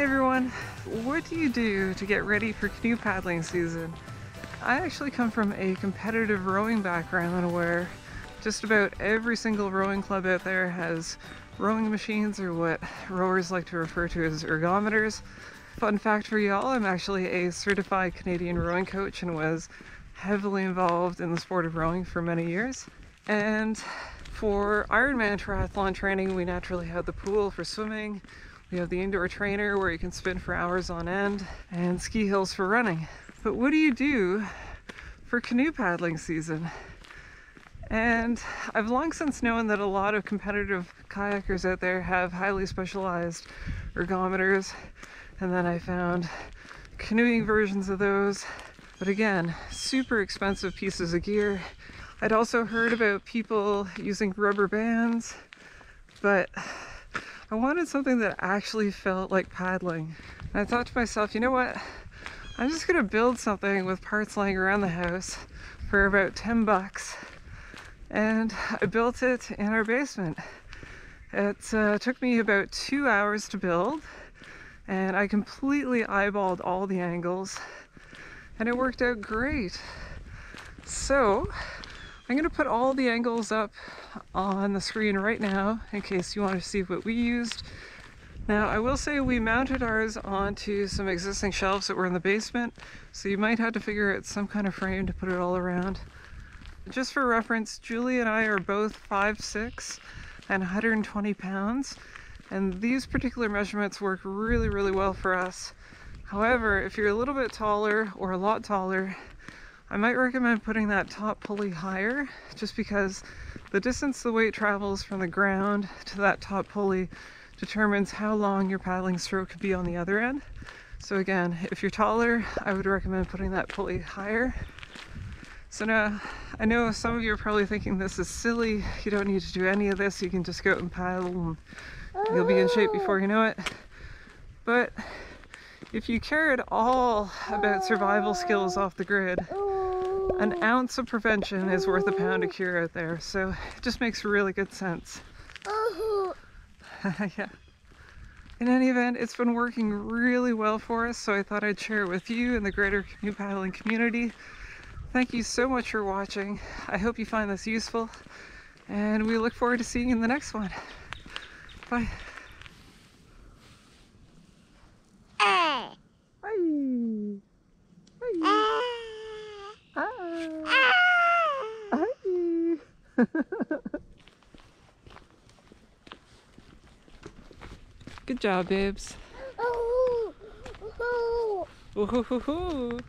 Hey everyone, what do you do to get ready for canoe paddling season? I actually come from a competitive rowing background where just about every single rowing club out there has rowing machines or what rowers like to refer to as ergometers. Fun fact for y'all, I'm actually a certified Canadian rowing coach and was heavily involved in the sport of rowing for many years. And for Ironman triathlon training, we naturally have the pool for swimming. We have the indoor trainer where you can spin for hours on end and ski hills for running. But what do you do for canoe paddling season? And I've long since known that a lot of competitive kayakers out there have highly specialized ergometers. And then I found canoeing versions of those. But again, super expensive pieces of gear. I'd also heard about people using rubber bands, but I wanted something that actually felt like paddling. And I thought to myself, you know what? I'm just gonna build something with parts lying around the house for about 10 bucks. And I built it in our basement. It uh, took me about two hours to build and I completely eyeballed all the angles and it worked out great. So I'm gonna put all the angles up on the screen right now in case you want to see what we used. Now I will say we mounted ours onto some existing shelves that were in the basement so you might have to figure out some kind of frame to put it all around. Just for reference, Julia and I are both 5'6 and 120 pounds and these particular measurements work really really well for us. However, if you're a little bit taller or a lot taller, I might recommend putting that top pulley higher just because the distance the weight travels from the ground to that top pulley determines how long your paddling stroke could be on the other end. So again, if you're taller, I would recommend putting that pulley higher. So now, I know some of you are probably thinking this is silly, you don't need to do any of this, you can just go out and paddle and you'll be in shape before you know it. But if you care at all about survival skills off the grid, an ounce of prevention is worth a pound of cure out there. So it just makes really good sense. yeah. In any event, it's been working really well for us, so I thought I'd share it with you and the greater canoe paddling community. Thank you so much for watching. I hope you find this useful, and we look forward to seeing you in the next one. Bye. Good job, babes. Ooh, hoo, hoo.